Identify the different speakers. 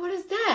Speaker 1: what is that?